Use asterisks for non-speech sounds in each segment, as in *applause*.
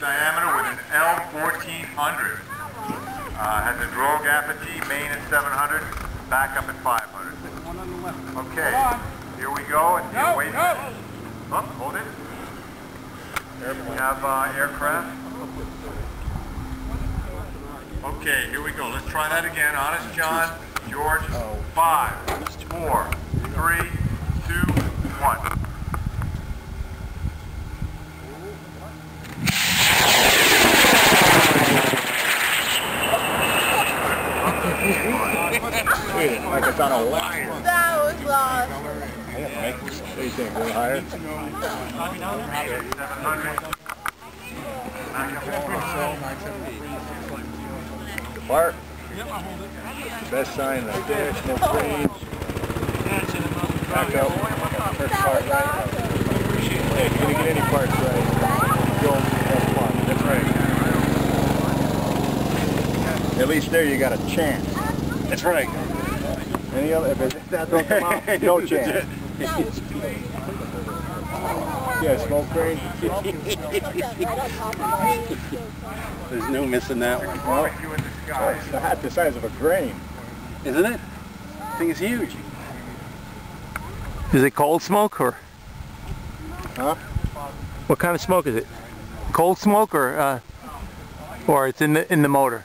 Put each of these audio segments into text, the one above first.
diameter with an L1400. Uh, has a drogue apogee, main at 700, backup at 500. Okay, here we go. It's the away. Oh, hold it. We have uh, aircraft. Okay, here we go. Let's try that again. Honest John, George. Five, four, three, two, one. Like it's on a wire. That was lost. What do you think, a little higher? 700. Park. Best sign right there, smoke screens. Back up. First part right. Hey, if you're gonna get any parts right, go that's one. That's right. At least there you got a chance. That's right. Any other, if it, that don't come out, *laughs* no chance. Yeah, smoke screen. *laughs* There's no missing that one. Well, it's the hat the size of a grain. Isn't it? thing is huge. Is it cold smoke or Huh? what kind of smoke is it? Cold smoke or uh, or it's in the in the motor?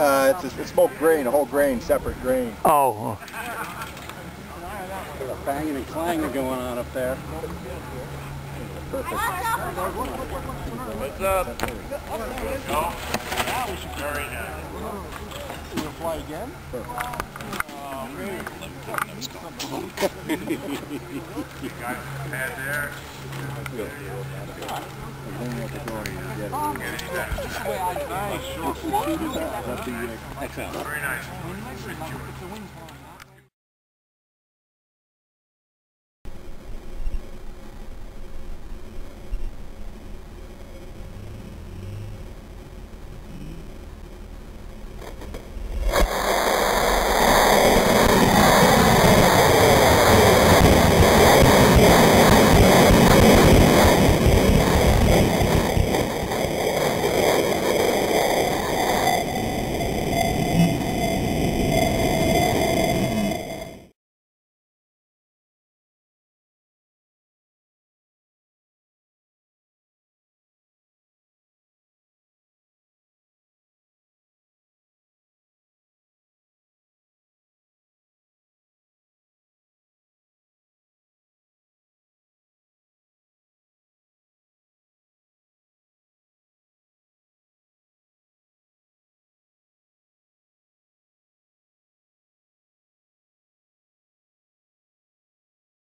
Uh, it's a, it's smoke grain, a whole grain, separate grain. Oh, There's a banging and clanging going on up there. Perfect. What's up? Go. Very nice. You gonna fly again? Got pad there. Get any better. Nice. Short shooters. Is that the uh, XL? *laughs* Very nice.